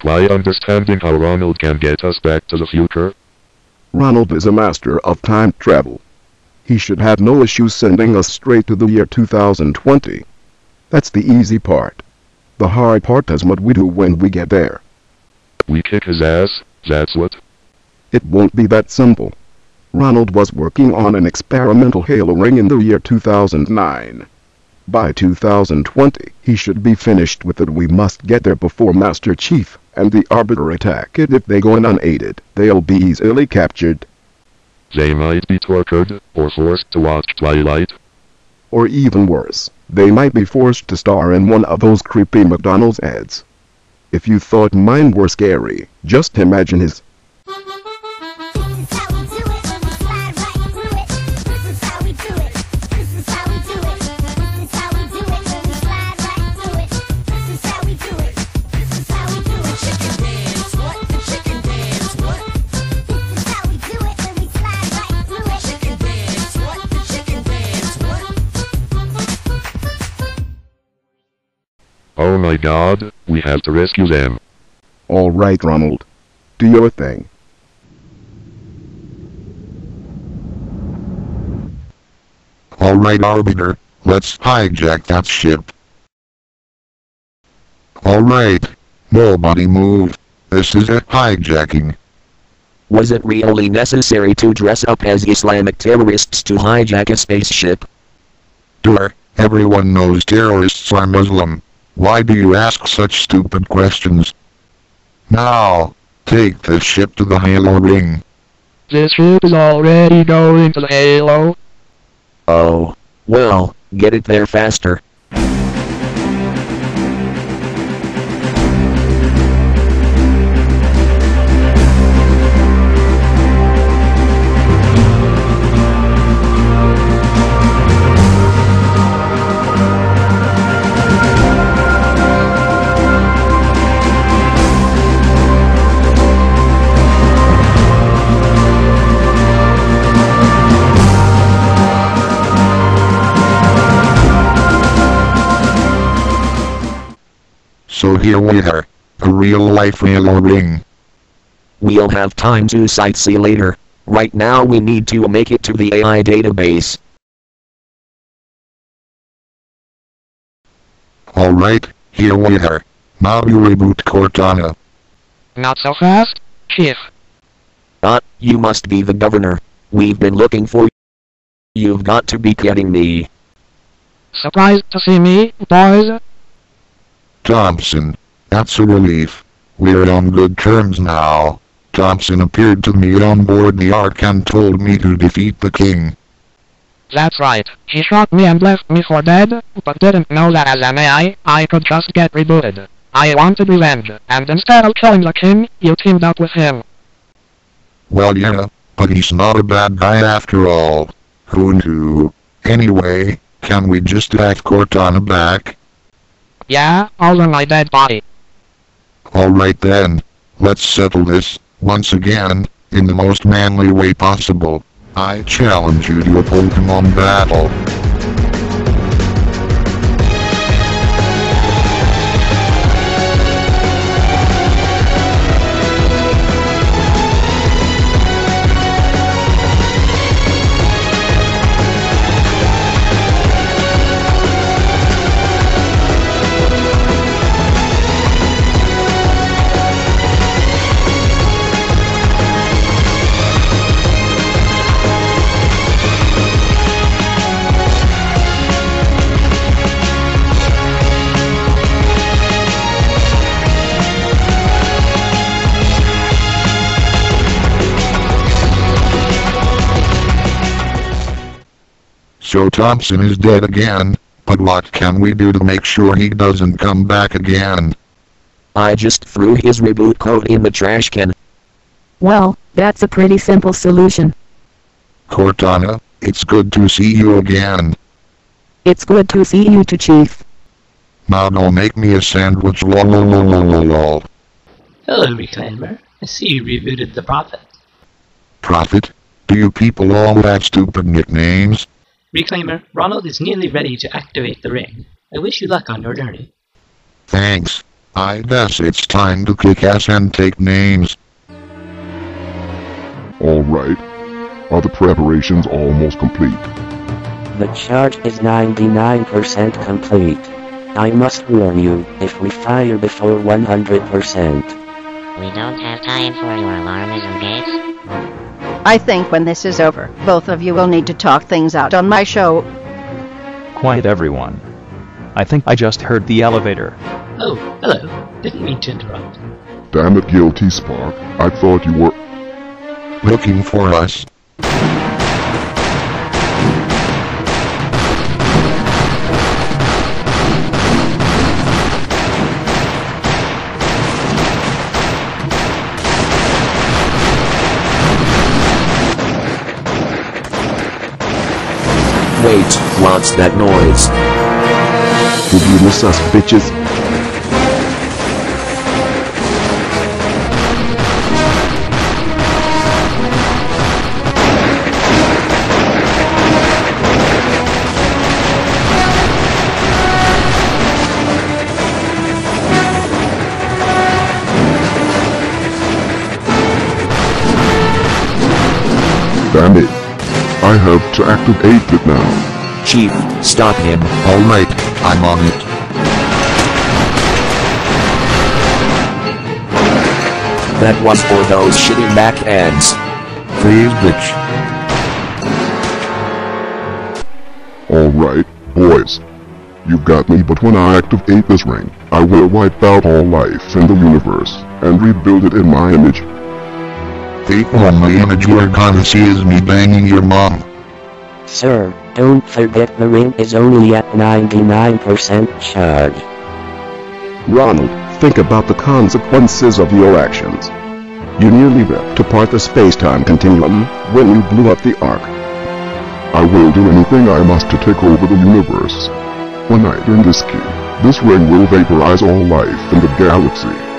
I am not quite understanding how Ronald can get us back to the future. Ronald is a master of time travel. He should have no issue sending us straight to the year 2020. That's the easy part. The hard part is what we do when we get there. We kick his ass, that's what? It won't be that simple. Ronald was working on an experimental Halo ring in the year 2009. By 2020, he should be finished with it. We must get there before Master Chief and the Arbiter attack it. If they go in unaided, they'll be easily captured. They might be tortured, or forced to watch Twilight. Or even worse, they might be forced to star in one of those creepy McDonald's ads. If you thought mine were scary, just imagine his. Oh my god, we have to rescue them. Alright Ronald. Do your thing. Alright Arbiter, let's hijack that ship. Alright. Nobody move. This is a hijacking. Was it really necessary to dress up as Islamic terrorists to hijack a spaceship? Dur, everyone knows terrorists are Muslim. Why do you ask such stupid questions? Now, take this ship to the Halo ring. This ship is already going to the Halo. Oh. Well, get it there faster. So here we are. A real life Halo ring. We'll have time to sightsee later. Right now we need to make it to the AI database. Alright, here we are. Now you reboot Cortana. Not so fast, Chief. Uh, you must be the governor. We've been looking for you. You've got to be kidding me. Surprised to see me, boys? Thompson. That's a relief. We're on good terms now. Thompson appeared to me on board the Ark and told me to defeat the king. That's right. He shot me and left me for dead, but didn't know that as an AI, I could just get rebooted. I wanted revenge, and instead of killing the king, you teamed up with him. Well yeah, but he's not a bad guy after all. Who knew? Anyway, can we just have Cortana back? Yeah, over my dead body. Alright then. Let's settle this, once again, in the most manly way possible. I challenge you to a Pokemon battle. So Thompson is dead again, but what can we do to make sure he doesn't come back again? I just threw his reboot code in the trash can. Well, that's a pretty simple solution. Cortana, it's good to see you again. It's good to see you too, Chief. Now go make me a sandwich lol lol lol lol lol lol. Hello, Reclaimer. I see you rebooted the Prophet. Prophet? Do you people all have stupid nicknames? Reclaimer, Ronald is nearly ready to activate the ring. I wish you luck on your journey. Thanks. I guess it's time to kick ass and take names. Alright. Are the preparations almost complete? The charge is 99% complete. I must warn you, if we fire before 100%, We don't have time for your alarmism, Gates. I think when this is over, both of you will need to talk things out on my show. Quiet everyone. I think I just heard the elevator. Oh, hello. Didn't mean to interrupt. Damn it, Guilty Spark. I thought you were... Looking for us? Wait, what's that noise? Did you miss us, bitches? Damn it. I have to activate it now. Chief, stop him. Alright, I'm on it. That was for those shitty backhands. Please bitch. Alright, boys. You got me, but when I activate this ring, I will wipe out all life in the universe, and rebuild it in my image. The only image we're gonna see is me banging your mom. Sir, don't forget the ring is only at 99% charge. Ronald, think about the consequences of your actions. You nearly ripped apart the space-time continuum when you blew up the Ark. I will do anything I must to take over the universe. When I turn this key, this ring will vaporize all life in the galaxy.